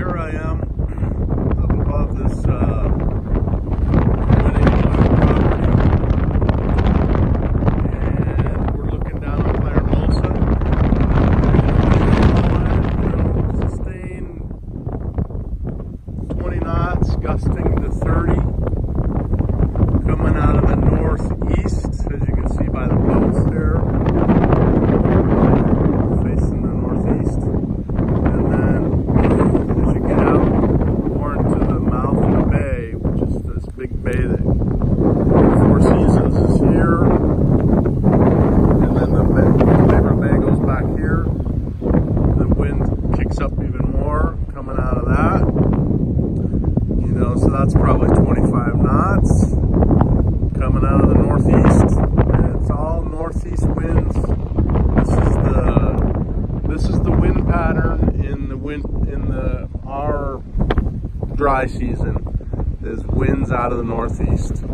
here I am up above this uh, and we're looking down on Claramosa. Sustained 20 knots, gusting to 30, coming out of the northeast, as you can see by the boats there, facing the northeast. And then as you get out more into the mouth of the bay, which is that Four Seasons is here, and then the Bay goes back here. The wind kicks up even more coming out of that. You know, so that's probably 25 knots coming out of the northeast. And it's all northeast winds. This is the this is the wind pattern in the wind in the our dry season is winds out of the northeast.